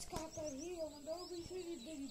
scappa io, ma dove big di